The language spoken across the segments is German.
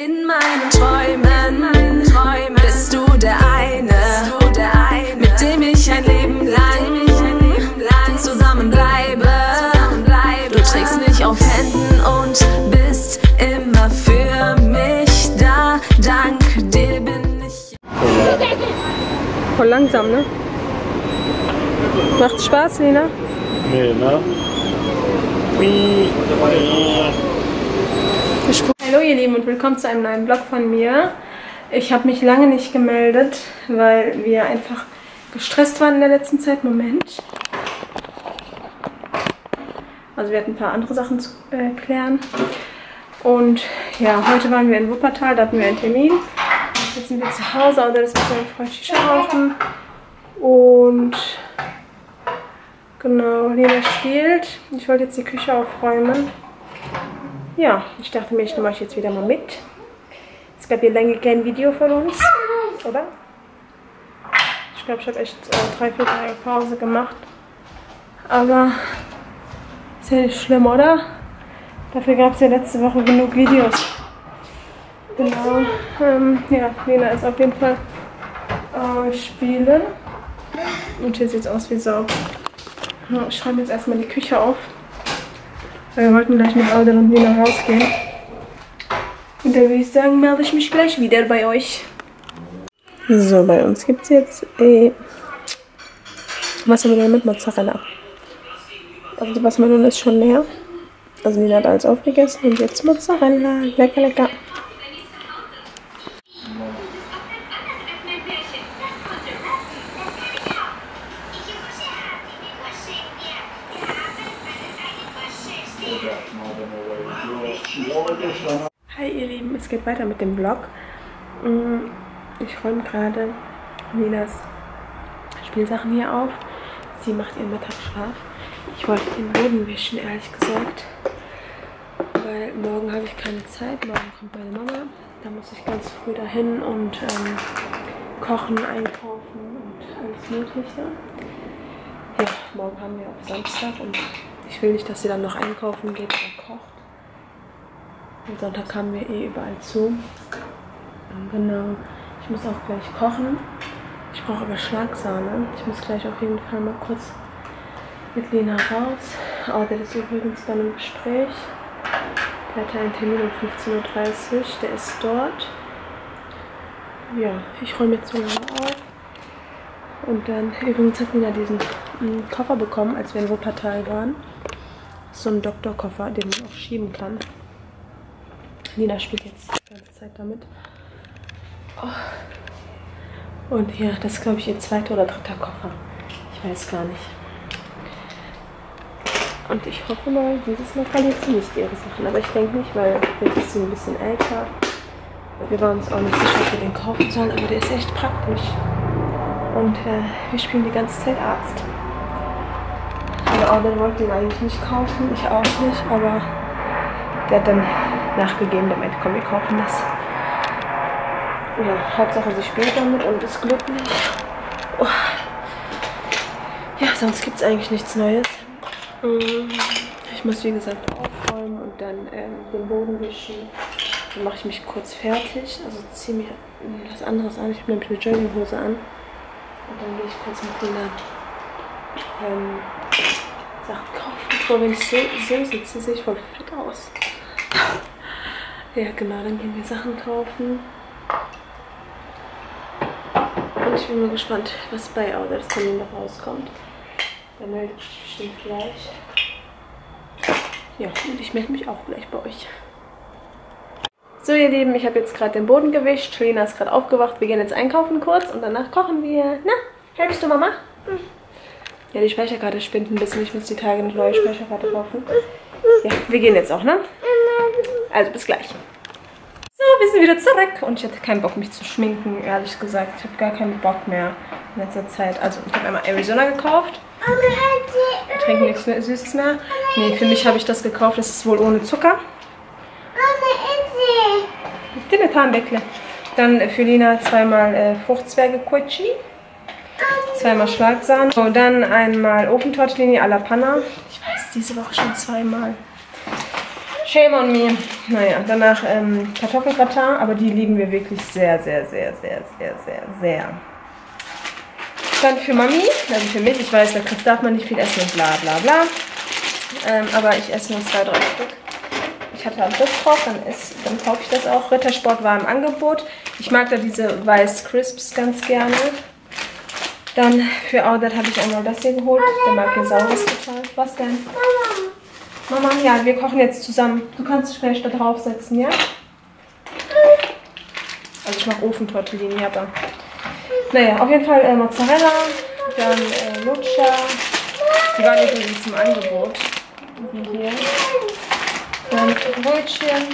In meinen Träumen, Träumen bist du der eine, mit dem ich ein Leben lang zusammenbleibe. Du trägst mich auf Händen und bist immer für mich da. Dank dir bin ich. Voll langsam, ne? Macht Spaß, Lena? Nee, ne? Hallo ihr Lieben und willkommen zu einem neuen Vlog von mir. Ich habe mich lange nicht gemeldet, weil wir einfach gestresst waren in der letzten Zeit. Moment. Also wir hatten ein paar andere Sachen zu äh, klären. Und ja, heute waren wir in Wuppertal, da hatten wir einen Termin. Jetzt sind wir zu Hause, oder das mit seinem Freund Shisha rauchen. Und genau, Lena spielt. Ich wollte jetzt die Küche aufräumen. Ja, ich dachte mir, ich nehme euch jetzt wieder mal mit. Es gab hier lange kein Video von uns, oder? Ich glaube, ich habe echt äh, drei, vier Tage Pause gemacht. Aber ist ja nicht schlimm, oder? Dafür gab es ja letzte Woche genug Videos. Genau. Ähm, ja, Lena ist auf jeden Fall äh, spielen. Und hier sieht es aus wie Sau. Ich schreibe jetzt erstmal die Küche auf. Wir wollten gleich mit Alder und Lena rausgehen. Und dann würde ich sagen, melde ich mich gleich wieder bei euch. So, bei uns gibt es jetzt äh, Wassermelone mit Mozzarella. Also die Wassermelone ist schon leer. Also Lena hat alles aufgegessen und jetzt Mozzarella. Lecker, lecker. Geht weiter mit dem Vlog. Mm, Ich räume gerade Ninas Spielsachen hier auf. Sie macht ihren Mittagsschlaf. Ich wollte den Boden wischen, ehrlich gesagt. Weil morgen habe ich keine Zeit. Morgen kommt meine Mama. Da muss ich ganz früh dahin und ähm, kochen, einkaufen und alles Mögliche. Ja, morgen haben wir auch Samstag und ich will nicht, dass sie dann noch einkaufen geht oder kocht. Am Sonntag kamen wir eh überall zu. Genau. Ich muss auch gleich kochen. Ich brauche aber Schlagsahne. Ich muss gleich auf jeden Fall mal kurz mit Lena raus. Oh, der ist übrigens dann im Gespräch. Der hatte einen Termin um 15.30 Uhr. Der ist dort. Ja, ich räume jetzt so lange auf. Und dann, übrigens hat Lena diesen mm, Koffer bekommen, als wir in Wuppertal waren. So ein Doktorkoffer, den man auch schieben kann. Lina spielt jetzt die ganze Zeit damit. Oh. Und ja, das ist glaube ich ihr zweiter oder dritter Koffer. Ich weiß gar nicht. Und ich hoffe mal, dieses Mal verliert sie nicht ihre Sachen. Aber ich denke nicht, weil jetzt ist sie ein bisschen älter. Wir waren uns auch nicht sicher, ob wir den kaufen sollen, aber der ist echt praktisch. Und äh, wir spielen die ganze Zeit Arzt. Aber Auden wollte ihn eigentlich nicht kaufen, ich auch nicht, aber der hat dann nachgegeben, meinte, komm, wir kaufen das. Ja, Hauptsache sie spielt damit und ist glücklich. Oh. Ja, sonst gibt es eigentlich nichts Neues. Mm, Ich muss wie gesagt aufräumen und dann ähm, den Boden wischen. Dann mache ich mich kurz fertig. Also ziehe mir was anderes an. Ich habe nämlich eine Jogginghose an. Und dann gehe ich kurz mit Lena ähm, Sachen kaufen. Boah, wenn ich so, so sitze, sehe ich voll fett aus. Ja, genau, dann gehen wir Sachen kaufen. Und ich bin mal gespannt, was bei Auders Termin noch rauskommt. Dann melde ich mich bestimmt gleich. Ja, und ich melde mich auch gleich bei euch. So, ihr Lieben, ich habe jetzt gerade den Boden gewischt. Lena ist gerade aufgewacht. Wir gehen jetzt einkaufen kurz und danach kochen wir. Na, helfst du Mama? Hm. Ja, die Speicherkarte spinnt ein bisschen. Ich muss die Tage eine neue Speicherkarte kaufen. Ja, wir gehen jetzt auch, ne? Also bis gleich. So, wir sind wieder zurück und ich hatte keinen Bock, mich zu schminken, ehrlich gesagt. Ich habe gar keinen Bock mehr in letzter Zeit. Also, ich habe einmal Arizona gekauft. Wir trinken nichts mehr Süßes mehr. Nee, für mich habe ich das gekauft. Das ist wohl ohne Zucker. Dünne Tarndeckel. Dann für Lina zweimal äh, Fruchtzwerge Koichi. Zweimal Schlagsahne. So, dann einmal Ofentortellini alla Panna. Ich weiß, diese Woche schon zweimal. Shame on me. Naja, danach ähm, Kartoffelgratin, aber die lieben wir wirklich sehr, sehr, sehr, sehr, sehr, sehr, sehr. Dann für Mami, also für mich, ich weiß, da darf man nicht viel essen und bla bla bla. Ähm, aber ich esse nur zwei, drei Stück. Ich hatte halt Lust drauf, dann, dann kaufe ich das auch. Rittersport war im Angebot. Ich mag da diese Weiß Crisps ganz gerne. Dann für Audit habe ich einmal das hier geholt. Der mag hier Saures total. Was denn? Mama, ja, wir kochen jetzt zusammen. Du kannst dich gleich da draufsetzen, ja? Also ich mache Ofentortellini, aber... Naja, auf jeden Fall äh, Mozzarella, dann äh, Lutscher. Die waren übrigens zum Angebot. Hier. Dann Brötchen.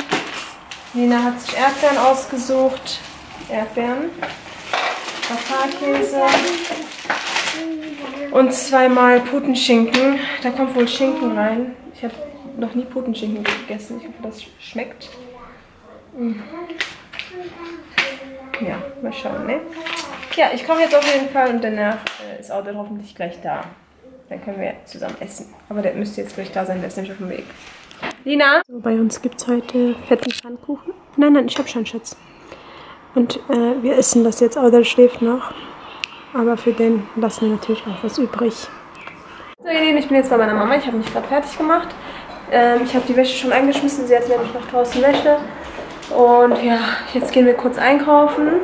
Nina hat sich Erdbeeren ausgesucht. Erdbeeren. Basarkäse. Und zweimal Putenschinken. Da kommt wohl Schinken rein. Ich habe noch nie Putenschinken gegessen. Ich hoffe, das schmeckt. Mm. Ja, mal schauen, ne? Ja, ich koche jetzt auf jeden Fall und danach äh, ist Auto hoffentlich gleich da. Dann können wir zusammen essen. Aber der müsste jetzt gleich da sein, der ist nämlich auf dem Weg. Lina? So, bei uns gibt es heute fetten Pfannkuchen. Nein, nein, ich habe schon Schatz. Und äh, wir essen das jetzt. Auto schläft noch. Aber für den lassen wir natürlich auch was übrig. So ihr Lieben, ich bin jetzt bei meiner Mama. Ich habe mich gerade fertig gemacht. Ähm, ich habe die Wäsche schon eingeschmissen. Sie hat nämlich noch draußen Wäsche. Und ja, jetzt gehen wir kurz einkaufen.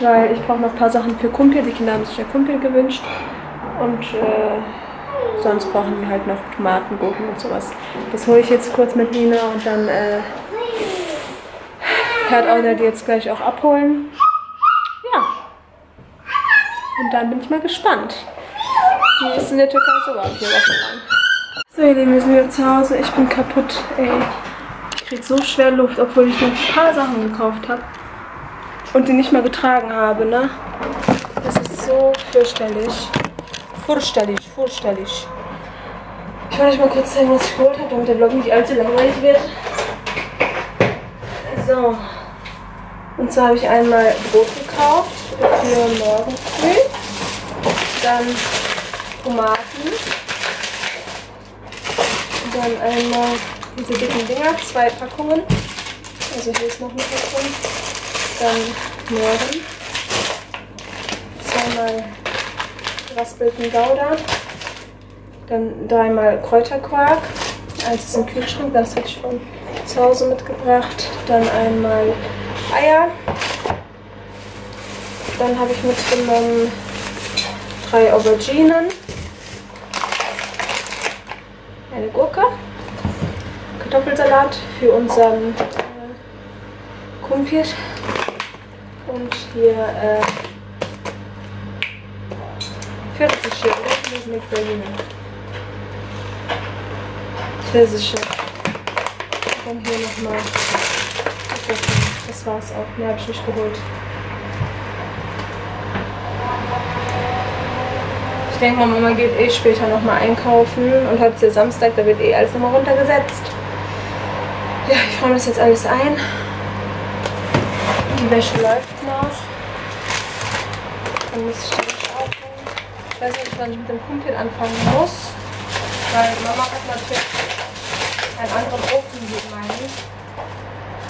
Weil ich brauche noch ein paar Sachen für Kumpel. Die Kinder haben sich ja Kumpel gewünscht. Und äh, sonst brauchen wir halt noch Tomaten, Gurken und sowas. Das hole ich jetzt kurz mit Nina und dann äh, fährt Audrey die jetzt gleich auch abholen. Ja. Und dann bin ich mal gespannt. Wie ist in der Türkei so war, vier Wochen lang. So ihr Lieben, wir sind wieder zu Hause. Ich bin kaputt, ey. Ich krieg so schwer Luft, obwohl ich nur ein paar Sachen gekauft habe. Und die nicht mal getragen habe, ne? Das ist so fürchterlich. Fürchterlich, fürchterlich. Ich wollte euch mal kurz zeigen, was ich geholt habe, damit der Vlog nicht allzu langweilig wird. So. Und zwar habe ich einmal Brot gekauft für morgen früh. Dann Tomaten. Und dann einmal diese dicken Dinger, zwei Packungen. Also hier ist noch eine Packung. Dann Möhren. Zweimal geraspelten Gouda. Dann dreimal Kräuterquark. Eins ist im Kühlschrank, das hatte ich von zu Hause mitgebracht. Dann einmal Eier. Dann habe ich mitgenommen drei Auberginen. Eine Gurke. Kartoffelsalat für unseren äh, Kumpir. Und hier äh, Pfirsiche, oder? Das mit Berlin. Pfirsiche. Und dann hier nochmal. Das war's auch. Mehr habe ich nicht geholt. Ich denke mal, Mama geht eh später nochmal einkaufen und heute ist ja Samstag, da wird eh alles nochmal runtergesetzt. Ich freue das jetzt alles ein. Die Wäsche läuft noch. Dann muss ich die Wäsche aufhängen. Ich weiß nicht, wann ich mit dem Kumpel anfangen muss. Weil Mama hat natürlich einen anderen Ofen wie meinen.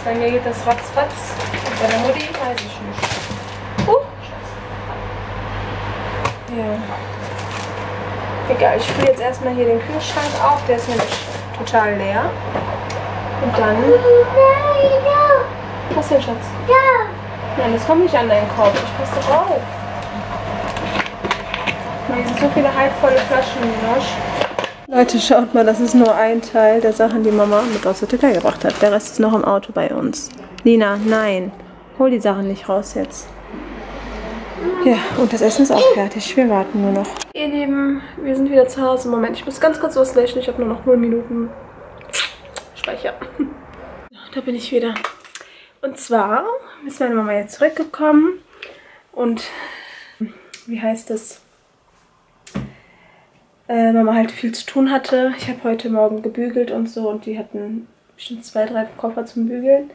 Bei mir geht das ratzfatz. Und bei der Mutti weiß ich nicht. Uh. Ja. Egal, ich fülle jetzt erstmal hier den Kühlschrank auf. Der ist nämlich total leer. Und dann... Was denn, Schatz? Ja. Nein, das kommt nicht an deinen Kopf. Ich passe doch auf. Hier sind so viele halbvolle Flaschen, Josh. Leute, schaut mal, das ist nur ein Teil der Sachen, die Mama mit aus der Türkei gebracht hat. Der Rest ist noch im Auto bei uns. Lina, nein. Hol die Sachen nicht raus jetzt. Ja, und das Essen ist auch fertig. Wir warten nur noch. Ihr Lieben, wir sind wieder zu Hause. Moment, ich muss ganz kurz was löschen. Ich habe nur noch 0 Minuten Speicher. Da bin ich wieder. Und zwar ist meine Mama jetzt zurückgekommen. Und wie heißt es? Äh, Mama halt viel zu tun hatte. Ich habe heute Morgen gebügelt und so. Und die hatten bestimmt zwei, drei Koffer zum Bügeln.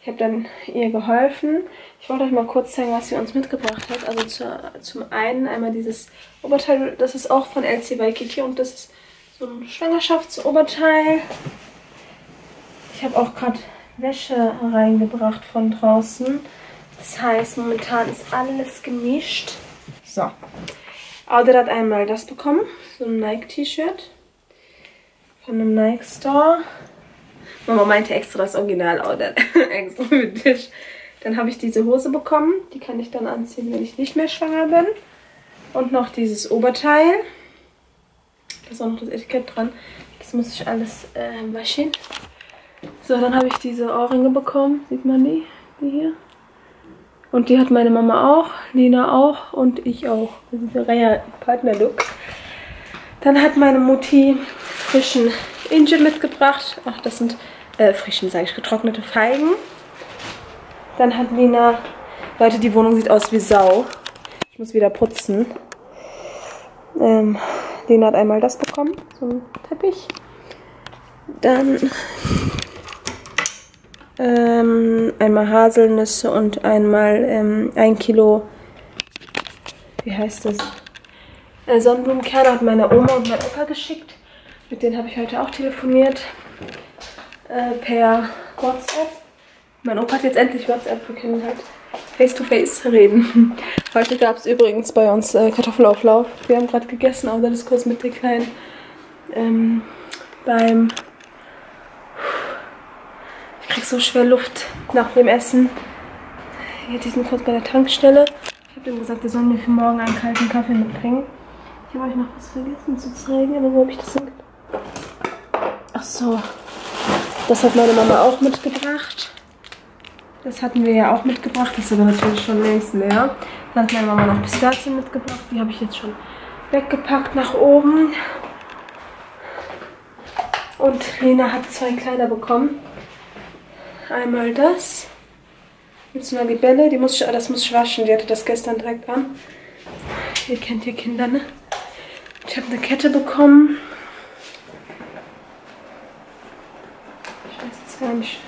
Ich habe dann ihr geholfen. Ich wollte euch mal kurz zeigen, was sie uns mitgebracht hat. Also zu, zum einen einmal dieses Oberteil, das ist auch von LC Waikiki und das ist so ein Schwangerschaftsoberteil. Ich habe auch gerade Wäsche reingebracht von draußen. Das heißt, momentan ist alles gemischt. So. Audrey hat einmal das bekommen. So ein Nike-T-Shirt. Von einem Nike Store. Mama meinte extra das Original Audrey. extra für dich. Dann habe ich diese Hose bekommen. Die kann ich dann anziehen, wenn ich nicht mehr schwanger bin. Und noch dieses Oberteil. Da ist auch noch das Etikett dran. Das muss ich alles äh, waschen. So, dann habe ich diese Ohrringe bekommen. Sieht man die? Die hier. Und die hat meine Mama auch, Lina auch und ich auch. Das ist ein reiner Partnerlook. Dann hat meine Mutti frischen Ingel mitgebracht. Ach, das sind äh, frischen, sage ich, getrocknete Feigen. Dann hat Lina, Leute, die Wohnung sieht aus wie Sau. Ich muss wieder putzen. Ähm, Lina hat einmal das bekommen, so ein Teppich. Dann ähm, einmal Haselnüsse und einmal ähm, ein Kilo, wie heißt das? Äh, Sonnenblumenkerne hat meine Oma und mein Opa geschickt. Mit denen habe ich heute auch telefoniert. Äh, per WhatsApp. Mein Opa hat jetzt endlich WhatsApp, wir können halt face to face reden. Heute gab es übrigens bei uns äh, Kartoffelauflauf. Wir haben gerade gegessen, auch das kurz mit den Kleinen ähm, beim krieg so schwer Luft nach dem Essen. Hier, die sind kurz bei der Tankstelle. Ich habe ihm gesagt, er soll mir für morgen einen kalten Kaffee mitbringen. Ich habe euch noch was vergessen zu zeigen, aber wo habe ich das denn? Ach so. Das hat meine Mama auch mitgebracht. Das hatten wir ja auch mitgebracht. Das ist aber natürlich schon längst leer. Dann hat meine Mama noch Pistazien mitgebracht. Die habe ich jetzt schon weggepackt nach oben. Und Lena hat zwei Kleider bekommen. Einmal das. Mit so einer Libelle. Die muss ich, das muss ich waschen. Die hatte das gestern direkt an. Ihr kennt ihr Kinder, ne? Ich habe eine Kette bekommen. Ich weiß jetzt gar nicht,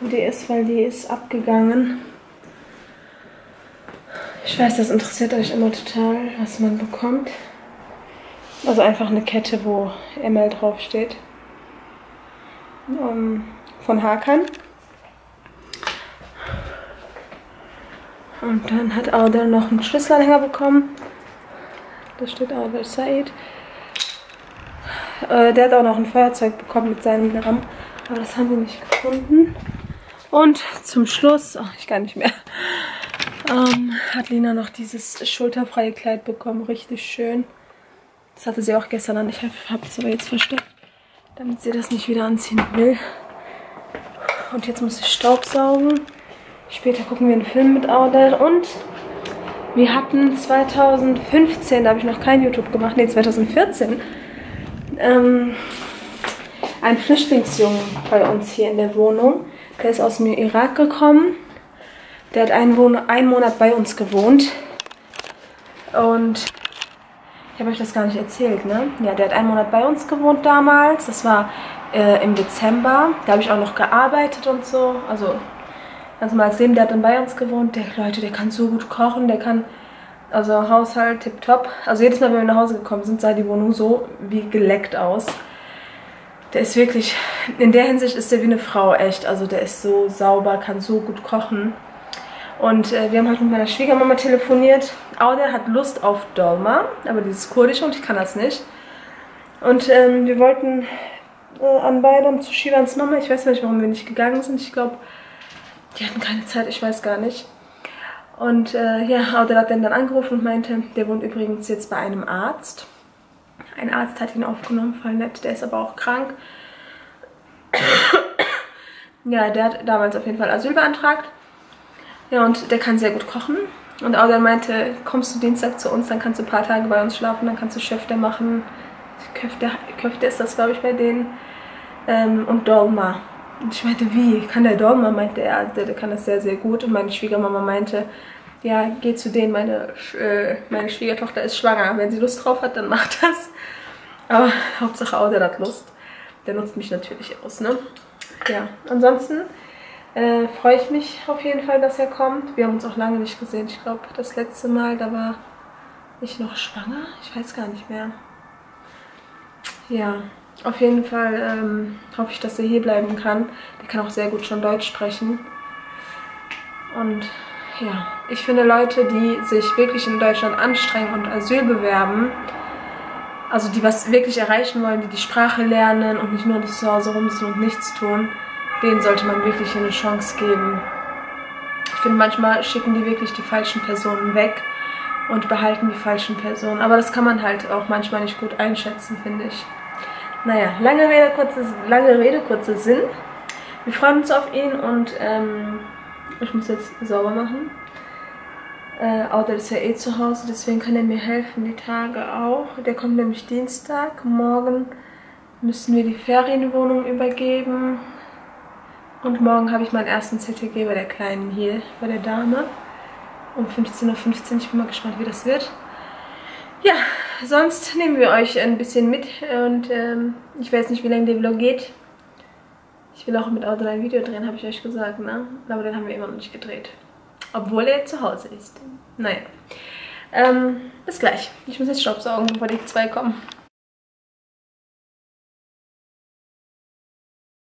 wo die ist, weil die ist abgegangen. Ich weiß, das interessiert euch immer total, was man bekommt. Also einfach eine Kette, wo ML draufsteht. Um, von Hakan. Und dann hat Auder noch einen Schlüsselanhänger bekommen. Da steht Auder Said. Äh, der hat auch noch ein Feuerzeug bekommen mit seinem Namen. Aber das haben wir nicht gefunden. Und zum Schluss, oh, ich kann nicht mehr, ähm, hat Lina noch dieses schulterfreie Kleid bekommen. Richtig schön. Das hatte sie auch gestern an. Ich habe es aber jetzt versteckt, damit sie das nicht wieder anziehen will. Und jetzt muss ich Staubsaugen. Später gucken wir einen Film mit Auder. Und wir hatten 2015, da habe ich noch kein YouTube gemacht, nee 2014, ähm, einen Flüchtlingsjungen bei uns hier in der Wohnung. Der ist aus dem Irak gekommen. Der hat einen, einen Monat bei uns gewohnt. Und ich habe euch das gar nicht erzählt, ne? Ja, der hat einen Monat bei uns gewohnt damals. Das war äh, im Dezember. Da habe ich auch noch gearbeitet und so. Also ganz normales Leben. Der hat dann bei uns gewohnt. Der, Leute, der kann so gut kochen. Der kann, also Haushalt tipptopp. Also jedes Mal, wenn wir nach Hause gekommen sind, sah die Wohnung so wie geleckt aus. Der ist wirklich, in der Hinsicht ist der wie eine Frau, echt. Also der ist so sauber, kann so gut kochen. Und äh, wir haben halt mit meiner Schwiegermama telefoniert. Aude hat Lust auf Dolma, aber dieses Kurdische und ich kann das nicht. Und ähm, wir wollten äh, an Bayram zu Shivans Mama. Ich weiß nicht, warum wir nicht gegangen sind. Ich glaube, die hatten keine Zeit, ich weiß gar nicht. Und äh, ja, Audel hat dann, dann angerufen und meinte, der wohnt übrigens jetzt bei einem Arzt. Ein Arzt hat ihn aufgenommen, voll nett, der ist aber auch krank. ja, der hat damals auf jeden Fall Asyl beantragt. Ja, und der kann sehr gut kochen. Und Audel meinte, kommst du Dienstag zu uns, dann kannst du ein paar Tage bei uns schlafen, dann kannst du Schöfte machen. Köfte, Köfte ist das, glaube ich, bei denen ähm, und Dolma. Und ich meinte, wie? Kann der Dolma? Meinte er, der, der kann das sehr, sehr gut. Und meine Schwiegermama meinte, ja, geh zu denen, meine, äh, meine Schwiegertochter ist schwanger. Wenn sie Lust drauf hat, dann macht das. Aber Hauptsache auch, der hat Lust. Der nutzt mich natürlich aus, ne? Ja, ansonsten äh, freue ich mich auf jeden Fall, dass er kommt. Wir haben uns auch lange nicht gesehen. Ich glaube, das letzte Mal, da war ich noch schwanger. Ich weiß gar nicht mehr. Ja, auf jeden Fall ähm, hoffe ich, dass er hier bleiben kann. Der kann auch sehr gut schon Deutsch sprechen. Und ja, ich finde Leute, die sich wirklich in Deutschland anstrengen und Asyl bewerben, also die was wirklich erreichen wollen, die die Sprache lernen und nicht nur das zu Hause rumsitzen und nichts tun, denen sollte man wirklich eine Chance geben. Ich finde, manchmal schicken die wirklich die falschen Personen weg und behalten die falschen Personen. Aber das kann man halt auch manchmal nicht gut einschätzen, finde ich. Naja, lange Rede, kurze, lange Rede, kurzer Sinn. Wir freuen uns auf ihn und ähm, ich muss jetzt sauber machen. Äh, Auto ist ja eh zu Hause, deswegen kann er mir helfen, die Tage auch. Der kommt nämlich Dienstag. Morgen müssen wir die Ferienwohnung übergeben. Und morgen habe ich meinen ersten CTG bei der Kleinen hier, bei der Dame. Um 15.15 Uhr. Ich bin mal gespannt, wie das wird. Ja, sonst nehmen wir euch ein bisschen mit. Und ähm, ich weiß nicht, wie lange der Vlog geht. Ich will auch mit Auto ein Video drehen, habe ich euch gesagt, ne? Aber den haben wir immer noch nicht gedreht. Obwohl er zu Hause ist. Naja. Ähm, bis gleich. Ich muss jetzt Staubsaugen, bevor die zwei kommen.